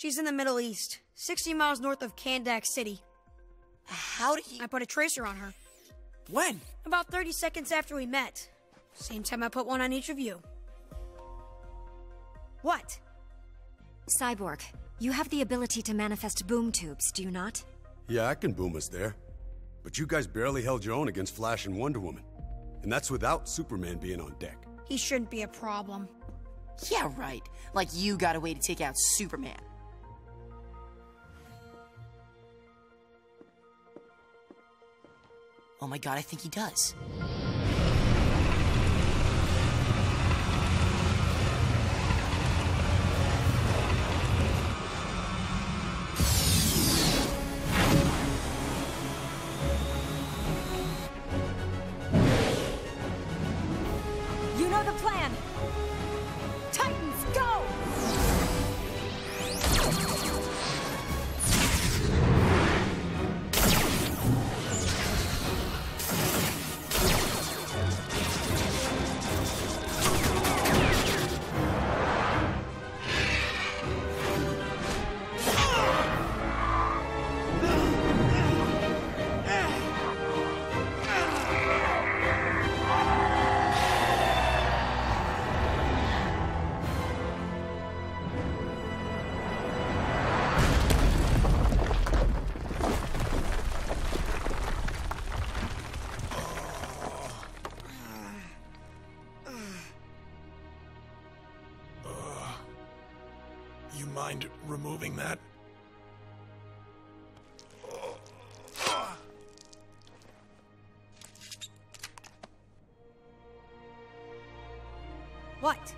She's in the Middle East, 60 miles north of Kahndaq City. How did he... I put a tracer on her. When? About 30 seconds after we met. Same time I put one on each of you. What? Cyborg, you have the ability to manifest boom tubes, do you not? Yeah, I can boom us there. But you guys barely held your own against Flash and Wonder Woman. And that's without Superman being on deck. He shouldn't be a problem. Yeah, right. Like you got a way to take out Superman. Oh my god, I think he does. You know the plan! Titans, go! You mind removing that? What?